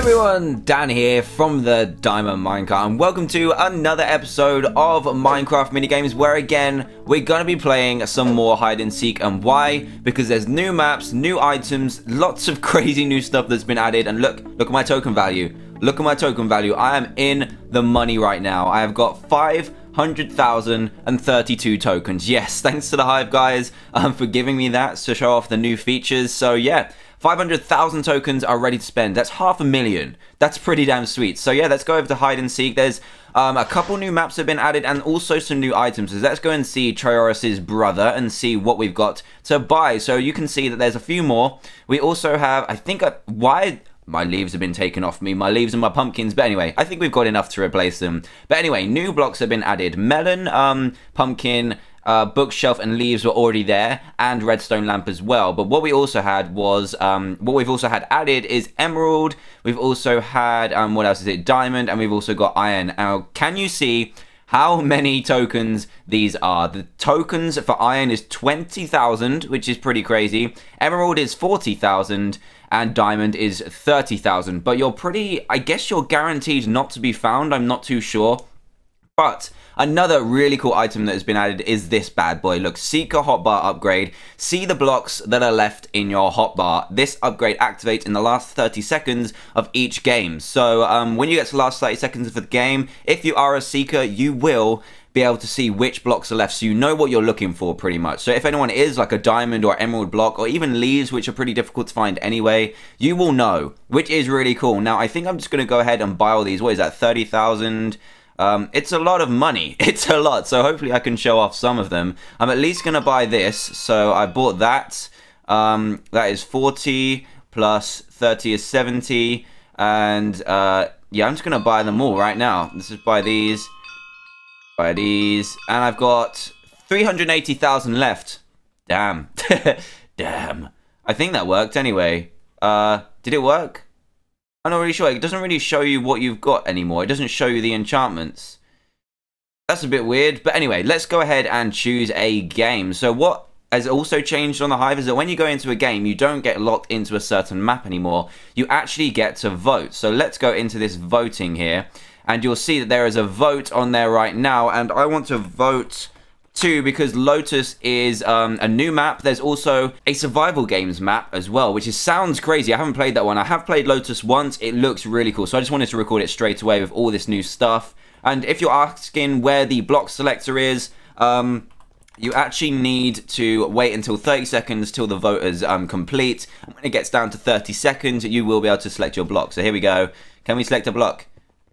everyone, Dan here from the Diamond Minecart and welcome to another episode of Minecraft Minigames where again, we're going to be playing some more hide and seek and why? Because there's new maps, new items, lots of crazy new stuff that's been added and look, look at my token value. Look at my token value. I am in the money right now. I have got 500,032 tokens. Yes, thanks to the Hive guys um, for giving me that to show off the new features. So yeah, 500,000 tokens are ready to spend. That's half a million. That's pretty damn sweet. So yeah, let's go over to hide and seek. There's um, a couple new maps have been added and also some new items. So let's go and see Trayaurus's brother and see what we've got to buy. So you can see that there's a few more. We also have, I think, a, why my leaves have been taken off me, my leaves and my pumpkins. But anyway, I think we've got enough to replace them. But anyway, new blocks have been added. Melon, um, pumpkin, uh, bookshelf and leaves were already there, and redstone lamp as well. But what we also had was, um, what we've also had added is emerald. We've also had, um, what else is it? Diamond, and we've also got iron. Now, can you see how many tokens these are? The tokens for iron is 20,000, which is pretty crazy. Emerald is 40,000 and diamond is 30,000. But you're pretty, I guess you're guaranteed not to be found. I'm not too sure. But Another really cool item that has been added is this bad boy. Look, Seeker hotbar upgrade. See the blocks that are left in your hotbar. This upgrade activates in the last 30 seconds of each game. So um, when you get to the last 30 seconds of the game, if you are a Seeker, you will be able to see which blocks are left so you know what you're looking for pretty much. So if anyone is like a diamond or emerald block or even leaves which are pretty difficult to find anyway, you will know, which is really cool. Now I think I'm just going to go ahead and buy all these. What is that, 30,000? Um, it's a lot of money. It's a lot. So hopefully I can show off some of them. I'm at least going to buy this. So I bought that. Um, that is 40 plus 30 is 70. And uh, yeah, I'm just going to buy them all right now. This is buy these. Buy these. And I've got 380,000 left. Damn. Damn. I think that worked anyway. Uh, did it work? I'm not really sure. It doesn't really show you what you've got anymore. It doesn't show you the enchantments. That's a bit weird. But anyway, let's go ahead and choose a game. So what has also changed on the Hive is that when you go into a game, you don't get locked into a certain map anymore. You actually get to vote. So let's go into this voting here. And you'll see that there is a vote on there right now. And I want to vote Two, because Lotus is um, a new map. There's also a survival games map as well, which is sounds crazy. I haven't played that one. I have played Lotus once. It looks really cool. So I just wanted to record it straight away with all this new stuff. And if you're asking where the block selector is, um, you actually need to wait until 30 seconds till the vote is um, complete. And when it gets down to 30 seconds, you will be able to select your block. So here we go. Can we select a block?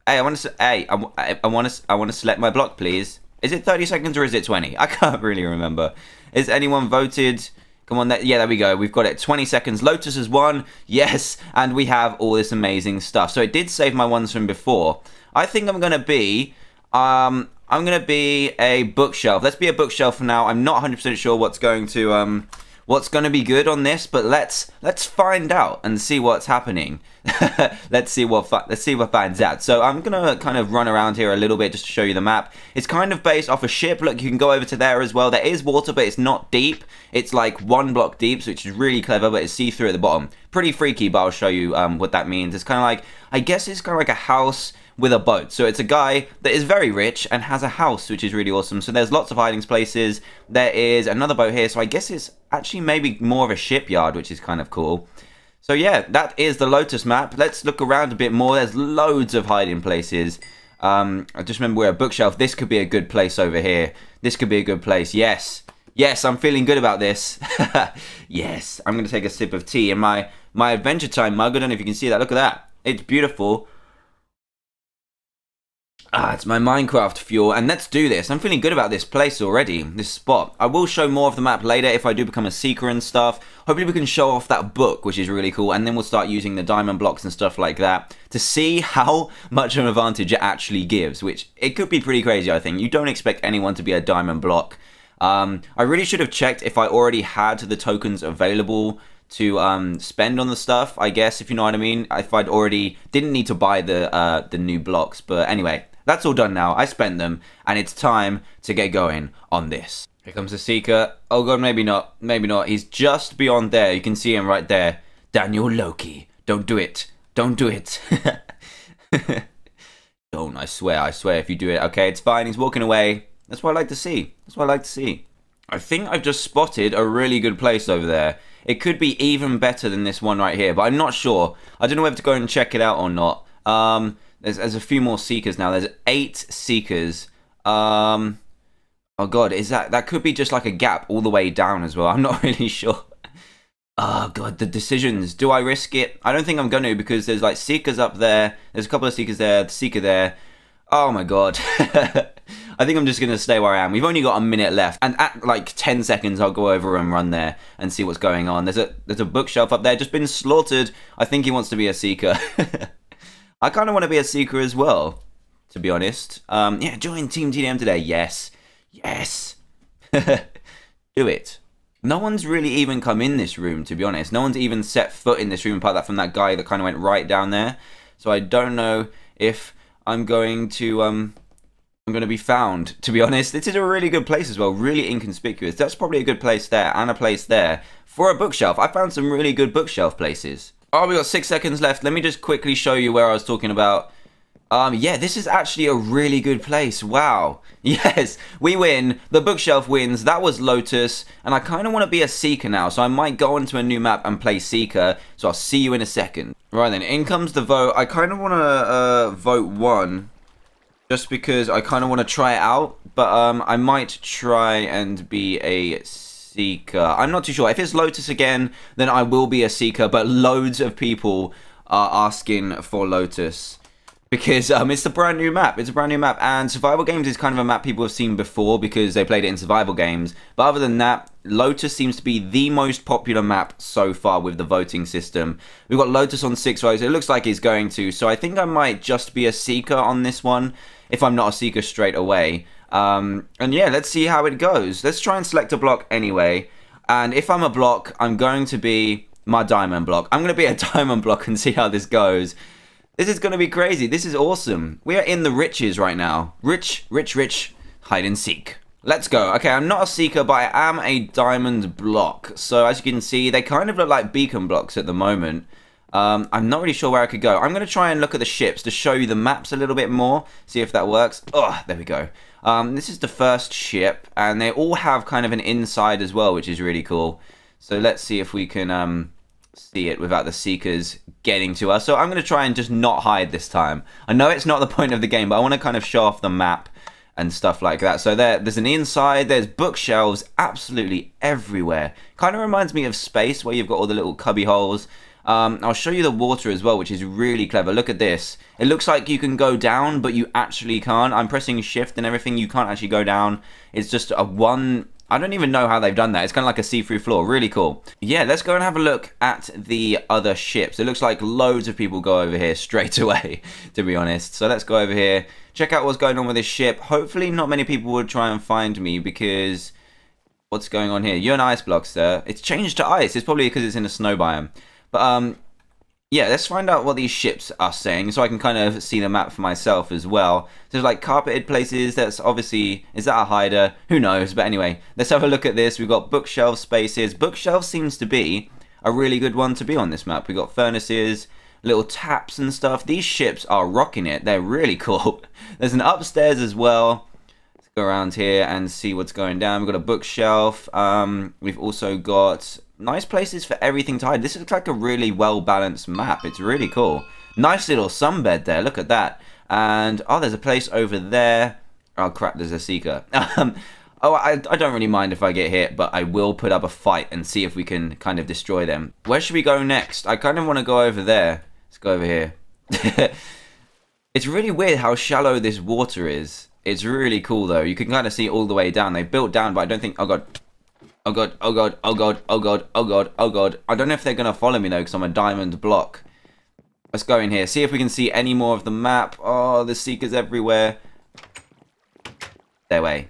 Hey, I want to. Hey, I, I want to. I want to select my block, please. Is it 30 seconds or is it 20? I can't really remember. Is anyone voted? Come on, yeah, there we go. We've got it. 20 seconds. Lotus has won. Yes, and we have all this amazing stuff. So it did save my ones from before. I think I'm going to be... Um, I'm going to be a bookshelf. Let's be a bookshelf for now. I'm not 100% sure what's going to... Um, what's going to be good on this, but let's let's find out and see what's happening. let's see what let's see what finds out. So I'm gonna kind of run around here a little bit just to show you the map. It's kind of based off a ship. Look, you can go over to there as well. There is water, but it's not deep. It's like one block deep, so which is really clever, but it's see-through at the bottom. Pretty freaky, but I'll show you um, what that means. It's kind of like I guess it's kind of like a house with a boat. So it's a guy that is very rich and has a house, which is really awesome. So there's lots of hiding places. There is another boat here. So I guess it's actually maybe more of a shipyard, which is kind of cool. So yeah, that is the Lotus map. Let's look around a bit more. There's loads of hiding places. Um, I just remember we're a bookshelf. This could be a good place over here. This could be a good place. Yes. Yes, I'm feeling good about this. yes, I'm going to take a sip of tea in my, my Adventure Time mug. I don't know if you can see that. Look at that. It's beautiful. Ah, it's my Minecraft fuel, and let's do this. I'm feeling good about this place already, this spot. I will show more of the map later if I do become a seeker and stuff. Hopefully we can show off that book, which is really cool, and then we'll start using the diamond blocks and stuff like that to see how much of an advantage it actually gives, which it could be pretty crazy, I think. You don't expect anyone to be a diamond block. Um, I really should have checked if I already had the tokens available to um, spend on the stuff, I guess, if you know what I mean. If I'd already didn't need to buy the uh, the new blocks, but anyway, that's all done now. I spent them, and it's time to get going on this. Here comes the Seeker. Oh god, maybe not. Maybe not. He's just beyond there. You can see him right there. Daniel Loki. Don't do it. Don't do it. Don't, I swear, I swear if you do it. Okay, it's fine. He's walking away. That's what I like to see. That's what I like to see. I think I've just spotted a really good place over there. It could be even better than this one right here, but I'm not sure. I don't know whether to go and check it out or not. Um, there's, there's a few more seekers now. There's eight seekers. Um, oh god, is that that could be just like a gap all the way down as well? I'm not really sure. Oh god, the decisions. Do I risk it? I don't think I'm going to because there's like seekers up there. There's a couple of seekers there. The seeker there. Oh my god. I think I'm just going to stay where I am. We've only got a minute left, and at like 10 seconds, I'll go over and run there and see what's going on. There's a there's a bookshelf up there, just been slaughtered. I think he wants to be a seeker. I kind of want to be a seeker as well, to be honest. Um, yeah, join Team TDM today. Yes, yes. Do it. No one's really even come in this room, to be honest. No one's even set foot in this room apart from that guy that kind of went right down there. So I don't know if I'm going to um I'm going to be found. To be honest, this is a really good place as well. Really inconspicuous. That's probably a good place there and a place there for a bookshelf. I found some really good bookshelf places. Oh, we got six seconds left. Let me just quickly show you where I was talking about. Um, yeah, this is actually a really good place. Wow. Yes, we win. The bookshelf wins. That was Lotus. And I kind of want to be a Seeker now. So I might go onto a new map and play Seeker. So I'll see you in a second. Right then, in comes the vote. I kind of want to uh, vote one. Just because I kind of want to try it out. But um, I might try and be a Seeker. I'm not too sure. If it's Lotus again, then I will be a Seeker. But loads of people are asking for Lotus because um, it's a brand new map. It's a brand new map, and survival games is kind of a map people have seen before because they played it in survival games. But other than that, Lotus seems to be the most popular map so far with the voting system. We've got Lotus on six votes. It looks like he's going to, so I think I might just be a seeker on this one if I'm not a seeker straight away. Um, and yeah, let's see how it goes. Let's try and select a block anyway. And if I'm a block, I'm going to be my diamond block. I'm going to be a diamond block and see how this goes. This is going to be crazy. This is awesome. We are in the riches right now. Rich, rich, rich, hide and seek. Let's go. Okay, I'm not a seeker, but I am a diamond block. So as you can see, they kind of look like beacon blocks at the moment. Um, I'm not really sure where I could go. I'm going to try and look at the ships to show you the maps a little bit more. See if that works. Oh, there we go. Um, this is the first ship, and they all have kind of an inside as well, which is really cool. So let's see if we can um, see it without the Seekers getting to us. So I'm going to try and just not hide this time. I know it's not the point of the game, but I want to kind of show off the map and stuff like that. So there, there's an inside, there's bookshelves absolutely everywhere. Kind of reminds me of space where you've got all the little cubby holes. Um, I'll show you the water as well, which is really clever. Look at this. It looks like you can go down, but you actually can't. I'm pressing shift and everything. You can't actually go down. It's just a one I don't even know how they've done that. It's kind of like a see-through floor. Really cool. Yeah, let's go and have a look at the other ships. It looks like loads of people go over here straight away, to be honest. So let's go over here, check out what's going on with this ship. Hopefully not many people would try and find me because... What's going on here? You're an ice block, sir. It's changed to ice. It's probably because it's in a snow biome. But um, yeah, let's find out what these ships are saying so I can kind of see the map for myself as well. There's like carpeted places, that's obviously, is that a hider? Who knows, but anyway, let's have a look at this. We've got bookshelf spaces. Bookshelf seems to be a really good one to be on this map. We've got furnaces, little taps and stuff. These ships are rocking it. They're really cool. There's an upstairs as well. Around here and see what's going down. We've got a bookshelf. Um, we've also got nice places for everything hide. This looks like a really well balanced map. It's really cool. Nice little sunbed there. Look at that. And oh, there's a place over there. Oh crap, there's a seeker. Um, oh, I, I don't really mind if I get hit, but I will put up a fight and see if we can kind of destroy them. Where should we go next? I kind of want to go over there. Let's go over here. it's really weird how shallow this water is. It's really cool though. You can kind of see all the way down. They built down, but I don't think. Oh god, Oh god, oh god, oh god, oh god, oh god, oh god. I don't know if they're to follow me though because I'm a diamond block. Let's go in here. See if we can see any more of the map. Oh, the seekers everywhere. Their way.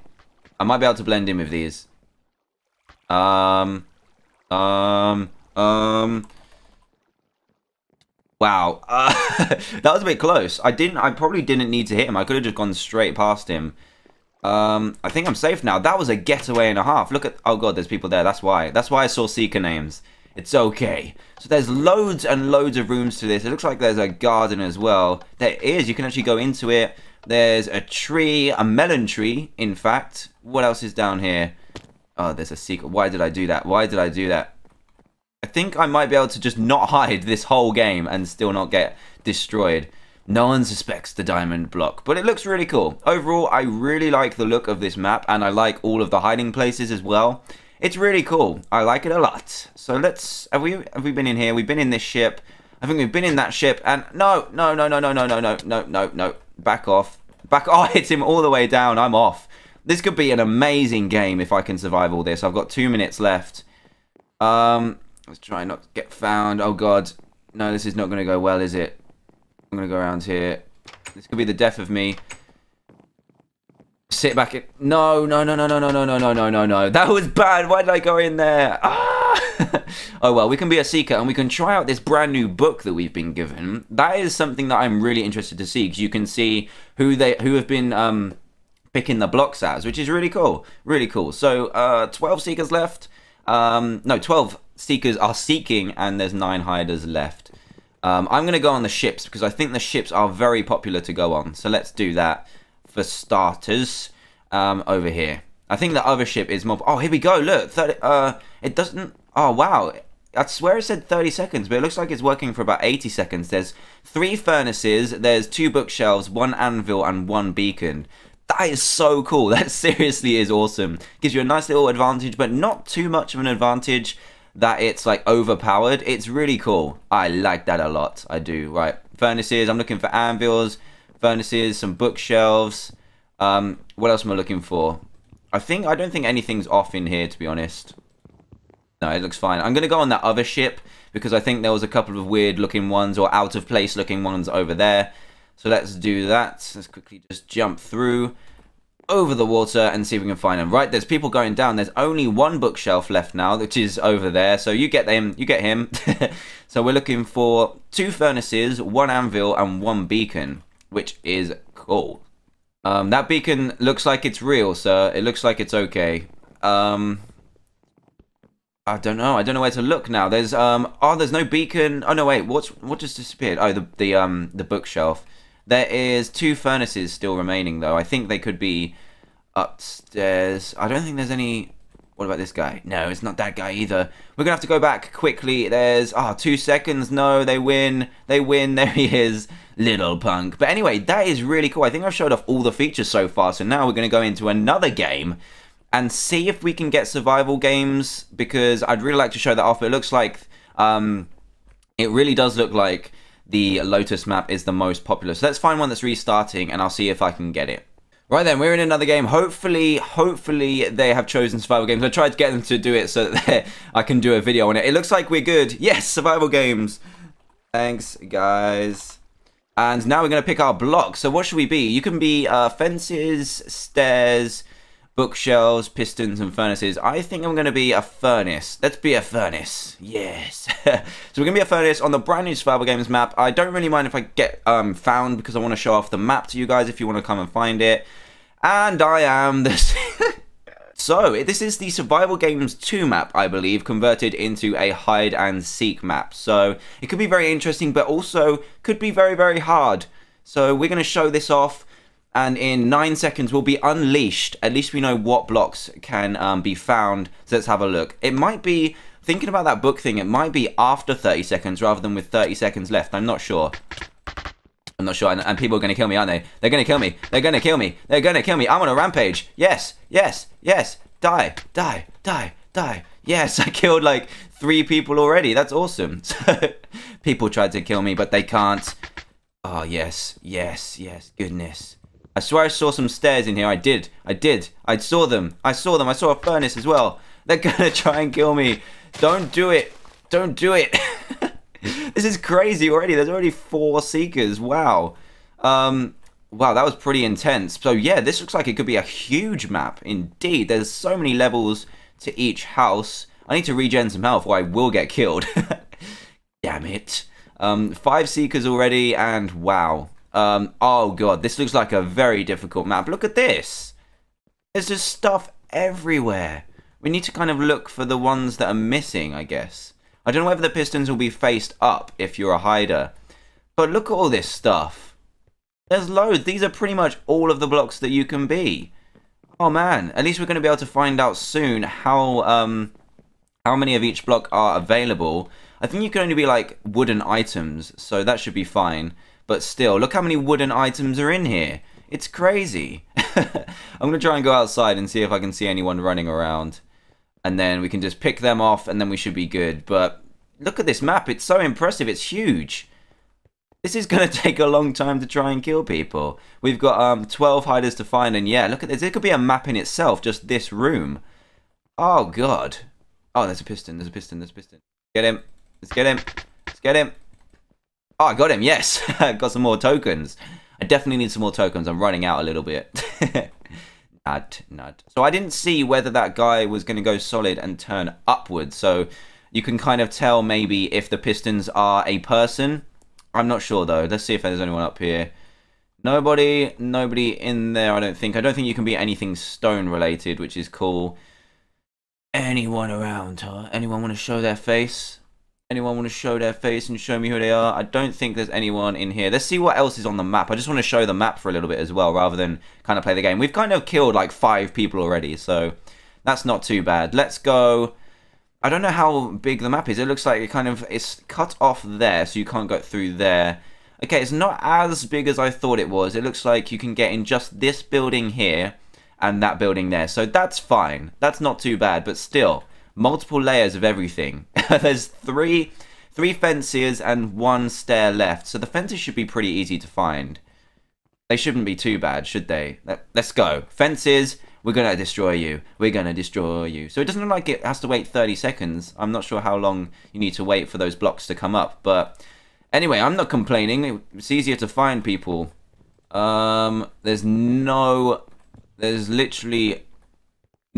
I might be able to blend in with these. Um. Um. Um. Wow. Uh, that was a bit close. I didn't. I probably didn't need to hit him. I could have just gone straight past him. Um, I think I'm safe now. That was a getaway and a half. Look at... Oh, God, there's people there. That's why. That's why I saw Seeker names. It's okay. So there's loads and loads of rooms to this. It looks like there's a garden as well. There is. You can actually go into it. There's a tree, a melon tree, in fact. What else is down here? Oh, there's a secret. Why did I do that? Why did I do that? Think I might be able to just not hide this whole game and still not get destroyed. No one suspects the diamond block, but it looks really cool. Overall, I really like the look of this map, and I like all of the hiding places as well. It's really cool. I like it a lot. So let's... Have we, have we been in here? We've been in this ship. I think we've been in that ship, and... No, no, no, no, no, no, no, no, no, no, no. Back off. Back... Oh, I hit him all the way down. I'm off. This could be an amazing game if I can survive all this. I've got two minutes left. Um, let's try not to get found. Oh, God. No, this is not going to go well, is it? I'm going to go around here. This could be the death of me. Sit back. In. No, no, no, no, no, no, no, no, no, no, no, no. That was bad. Why did I go in there? Ah! oh, well, we can be a seeker and we can try out this brand new book that we've been given. That is something that I'm really interested to see because you can see who they who have been um, picking the blocks as, which is really cool. Really cool. So, uh, 12 seekers left. Um, no, 12 seekers are seeking and there's nine hiders left. Um, I'm going to go on the ships because I think the ships are very popular to go on. So let's do that for starters um, over here. I think the other ship is more... Oh, here we go. Look, 30, uh, it doesn't... Oh, wow. I swear it said 30 seconds, but it looks like it's working for about 80 seconds. There's three furnaces, there's two bookshelves, one anvil, and one beacon. That is so cool. That seriously is awesome. Gives you a nice little advantage, but not too much of an advantage that it's like overpowered. It's really cool. I like that a lot. I do. Right. Furnaces. I'm looking for anvils, furnaces, some bookshelves. Um, what else am I looking for? I think I don't think anything's off in here to be honest. No, it looks fine. I'm gonna go on that other ship because I think there was a couple of weird looking ones or out of place looking ones over there. So let's do that. Let's quickly just jump through over the water and see if we can find them. Right, there's people going down. There's only one bookshelf left now, which is over there. So you get them, you get him. so we're looking for two furnaces, one anvil, and one beacon, which is cool. Um, that beacon looks like it's real, sir. It looks like it's okay. Um, I don't know. I don't know where to look now. There's um. Oh, there's no beacon. Oh no, wait. What's what just disappeared? Oh, the the um the bookshelf. There is two furnaces still remaining, though. I think they could be upstairs. I don't think there's any... What about this guy? No, it's not that guy either. We're going to have to go back quickly. There's... Ah, oh, two seconds. No, they win. They win. There he is. Little punk. But anyway, that is really cool. I think I've showed off all the features so far. So now we're going to go into another game and see if we can get survival games because I'd really like to show that off. It looks like... Um, it really does look like the Lotus map is the most popular. So let's find one that's restarting and I'll see if I can get it. Right then, we're in another game. Hopefully, hopefully they have chosen survival games. I tried to get them to do it so that I can do a video on it. It looks like we're good. Yes, survival games. Thanks, guys. And now we're going to pick our block. So what should we be? You can be uh, fences, stairs, bookshelves, pistons, and furnaces. I think I'm going to be a furnace. Let's be a furnace. Yes. so we're going to be a furnace on the brand new Survival Games map. I don't really mind if I get um, found because I want to show off the map to you guys if you want to come and find it. And I am the... So, this is the Survival Games 2 map, I believe, converted into a hide and seek map. So, it could be very interesting, but also could be very, very hard. So, we're going to show this off and in nine seconds will be unleashed. At least we know what blocks can um, be found. So let's have a look. It might be, thinking about that book thing, it might be after 30 seconds rather than with 30 seconds left. I'm not sure. I'm not sure, and, and people are going to kill me, aren't they? They're going to kill me. They're going to kill me. They're going to kill me. I'm on a rampage. Yes, yes, yes. Die, die, die, die. Yes, I killed like three people already. That's awesome. people tried to kill me, but they can't. Oh, yes, yes, yes. Goodness. I swear I saw some stairs in here. I did. I did. I saw them. I saw them. I saw a furnace as well. They're gonna try and kill me. Don't do it. Don't do it. this is crazy already. There's already four seekers. Wow. Um, wow, that was pretty intense. So yeah, this looks like it could be a huge map. Indeed. There's so many levels to each house. I need to regen some health or I will get killed. Damn it. Um, five seekers already and wow. Um, oh god, this looks like a very difficult map. Look at this. There's just stuff everywhere. We need to kind of look for the ones that are missing, I guess. I don't know whether the pistons will be faced up if you're a hider. But look at all this stuff. There's loads. These are pretty much all of the blocks that you can be. Oh man, at least we're going to be able to find out soon how um how many of each block are available. I think you can only be like wooden items, so that should be fine. But still, look how many wooden items are in here. It's crazy. I'm going to try and go outside and see if I can see anyone running around. And then we can just pick them off and then we should be good. But look at this map. It's so impressive. It's huge. This is going to take a long time to try and kill people. We've got um 12 hiders to find. And yeah, look at this. It could be a map in itself, just this room. Oh, God. Oh, there's a piston. There's a piston. There's a piston. Get him. Let's get him. Let's get him. Oh, I got him. Yes. got some more tokens. I definitely need some more tokens. I'm running out a little bit. Nut, nut. So I didn't see whether that guy was going to go solid and turn upwards. So you can kind of tell maybe if the pistons are a person. I'm not sure though. Let's see if there's anyone up here. Nobody, nobody in there, I don't think. I don't think you can be anything stone related, which is cool. Anyone around, huh? Anyone want to show their face? Anyone want to show their face and show me who they are? I don't think there's anyone in here. Let's see what else is on the map. I just want to show the map for a little bit as well, rather than kind of play the game. We've kind of killed like five people already, so that's not too bad. Let's go... I don't know how big the map is. It looks like it kind of... It's cut off there, so you can't go through there. Okay, it's not as big as I thought it was. It looks like you can get in just this building here and that building there. So that's fine. That's not too bad, but still multiple layers of everything. There's three three fences and one stair left, so the fences should be pretty easy to find. They shouldn't be too bad, should they? Let, us go. Fences, we're gonna destroy you. We're gonna destroy you. So it doesn't look like it has to wait 30 seconds. I'm not sure how long you need to wait for those blocks to come up, but anyway, I'm not complaining. It's easier to find people. Um, there's no, there's literally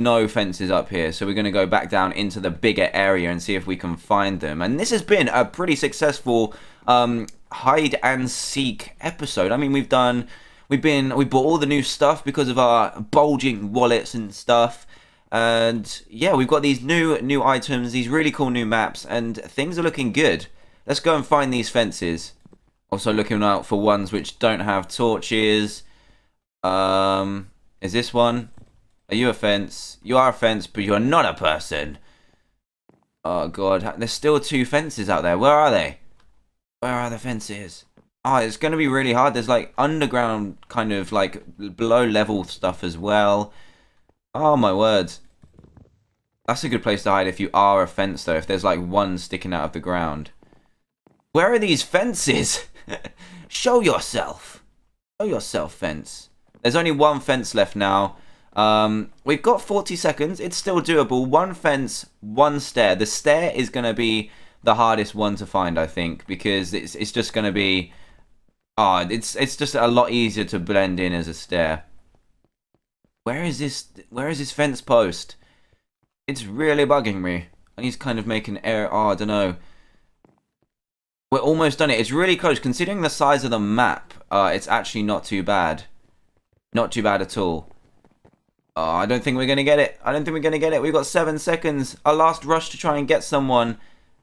no fences up here. So we're going to go back down into the bigger area and see if we can find them. And this has been a pretty successful um, hide and seek episode. I mean we've done we've been we bought all the new stuff because of our bulging wallets and stuff. And yeah we've got these new new items these really cool new maps and things are looking good. Let's go and find these fences. Also looking out for ones which don't have torches. Um is this one are you a fence? You are a fence, but you're not a person. Oh god, there's still two fences out there. Where are they? Where are the fences? Oh, it's going to be really hard. There's like underground kind of like below level stuff as well. Oh my words. That's a good place to hide if you are a fence though, if there's like one sticking out of the ground. Where are these fences? Show yourself. Show yourself, fence. There's only one fence left now. Um, we've got 40 seconds. It's still doable. One fence, one stair. The stair is going to be the hardest one to find, I think, because it's it's just going to be... Oh, it's it's just a lot easier to blend in as a stair. Where is this? Where is this fence post? It's really bugging me. And he's kind of making an error. Oh, I don't know. We're almost done it. It's really close. Considering the size of the map, uh, it's actually not too bad. Not too bad at all. Oh, I don't think we're going to get it. I don't think we're going to get it. We've got seven seconds. Our last rush to try and get someone.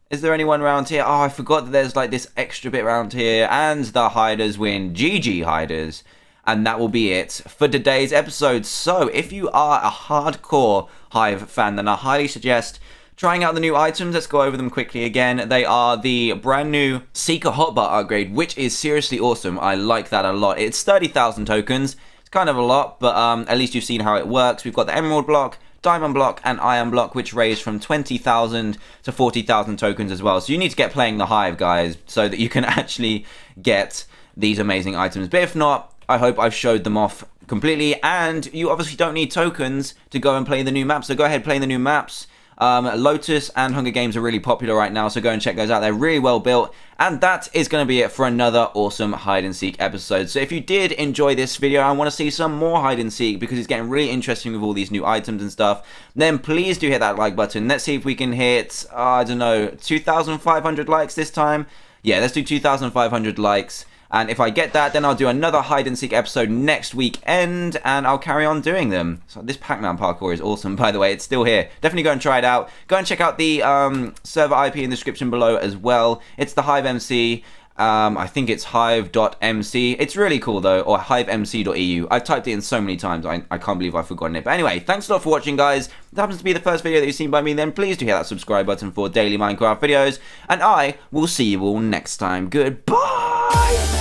Is there anyone around here? Oh, I forgot that there's like this extra bit around here. And the hiders win. GG hiders. And that will be it for today's episode. So, if you are a hardcore Hive fan, then I highly suggest trying out the new items. Let's go over them quickly again. They are the brand new Seeker Hotbar upgrade, which is seriously awesome. I like that a lot. It's 30,000 tokens. Kind of a lot, but um, at least you've seen how it works. We've got the Emerald block, Diamond block, and Iron block, which raise from 20,000 to 40,000 tokens as well. So you need to get playing the Hive, guys, so that you can actually get these amazing items. But if not, I hope I've showed them off completely. And you obviously don't need tokens to go and play the new maps. So go ahead, play the new maps. Um, Lotus and Hunger Games are really popular right now, so go and check those out. They're really well built. And that is going to be it for another awesome hide and seek episode. So if you did enjoy this video and want to see some more hide and seek because it's getting really interesting with all these new items and stuff, then please do hit that like button. Let's see if we can hit, uh, I don't know, 2,500 likes this time. Yeah, let's do 2,500 likes And if I get that, then I'll do another hide and seek episode next weekend, and I'll carry on doing them. So this Pac-Man parkour is awesome, by the way. It's still here. Definitely go and try it out. Go and check out the um, server IP in the description below as well. It's the Hive MC. Um, I think it's hive.mc. It's really cool though, or hivemc.eu. I've typed it in so many times, I, I can't believe I've forgotten it. But anyway, thanks a lot for watching, guys. If it happens to be the first video that you've seen by me, then please do hit that subscribe button for daily Minecraft videos. And I will see you all next time. Goodbye!